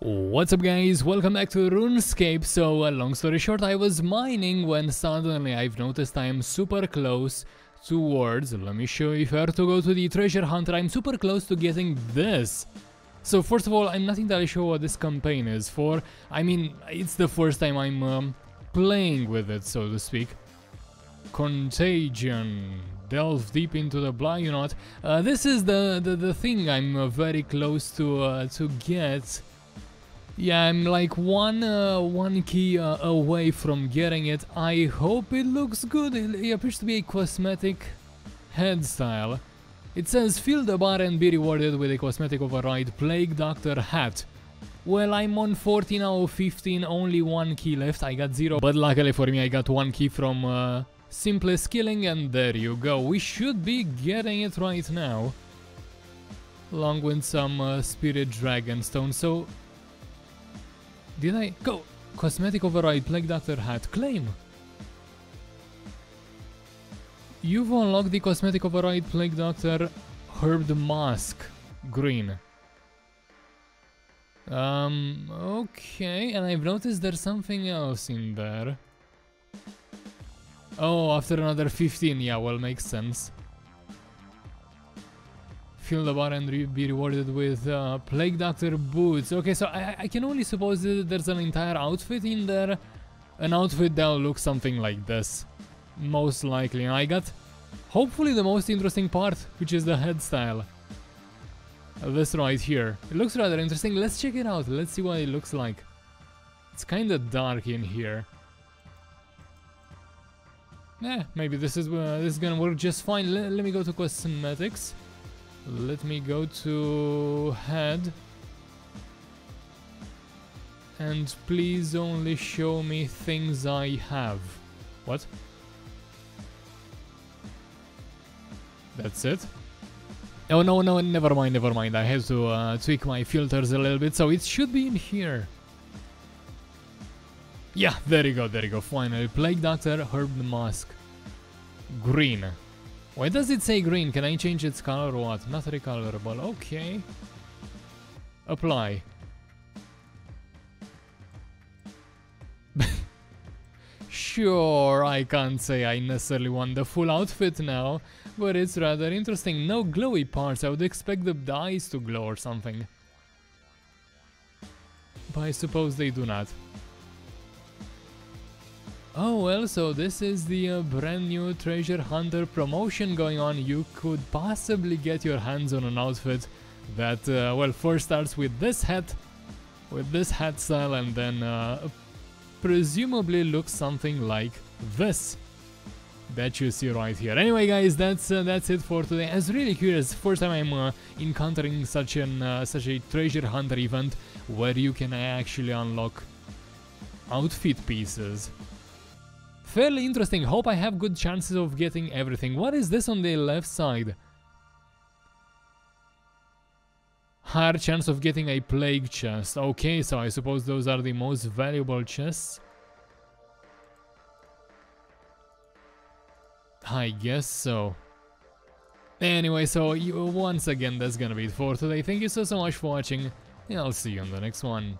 What's up guys, welcome back to RuneScape. So, uh, long story short, I was mining when suddenly I've noticed I am super close towards, let me show you where to go to the treasure hunter, I'm super close to getting this. So first of all, I'm not entirely sure what this campaign is for. I mean, it's the first time I'm um, playing with it, so to speak. Contagion. Delve deep into the what? Uh, this is the, the, the thing I'm uh, very close to, uh, to get. Yeah, I'm like one uh, one key uh, away from getting it. I hope it looks good. It appears to be a cosmetic head style. It says fill the bar and be rewarded with a cosmetic override Plague Doctor hat. Well, I'm on 14 out of 15, only one key left. I got zero, but luckily for me I got one key from uh, Simplest Killing and there you go. We should be getting it right now. Along with some uh, Spirit Dragon Stone. So did I? Go! Cosmetic override, Plague Doctor hat, claim! You've unlocked the cosmetic override Plague Doctor Herbed Mask, green. Um, okay, and I've noticed there's something else in there. Oh, after another 15, yeah, well, makes sense fill the bar and re be rewarded with uh, Plague Doctor boots. Okay, so I, I can only suppose that there's an entire outfit in there. An outfit that'll look something like this. Most likely. I got hopefully the most interesting part, which is the head style. This right here. It looks rather interesting. Let's check it out. Let's see what it looks like. It's kinda dark in here. Yeah, maybe this is uh, this is gonna work just fine. L let me go to cosmetics. Let me go to head. And please only show me things I have. What? That's it? Oh no, no, never mind, never mind. I have to uh, tweak my filters a little bit, so it should be in here. Yeah, there you go, there you go, finally. Plague Doctor, Herbed Mask. Green. Why does it say green? Can I change its color or what? Not recolorable. Okay. Apply. sure, I can't say I necessarily want the full outfit now, but it's rather interesting. No glowy parts, I would expect the eyes to glow or something. But I suppose they do not. Oh well, so this is the uh, brand new Treasure Hunter promotion going on. You could possibly get your hands on an outfit that, uh, well, first starts with this hat, with this hat style, and then uh, presumably looks something like this that you see right here. Anyway, guys, that's uh, that's it for today. I was really curious. First time I'm uh, encountering such an uh, such a treasure hunter event where you can actually unlock outfit pieces. Fairly interesting, hope I have good chances of getting everything. What is this on the left side? Higher chance of getting a plague chest. Okay, so I suppose those are the most valuable chests. I guess so. Anyway, so you, once again, that's gonna be it for today. Thank you so, so much for watching, and I'll see you on the next one.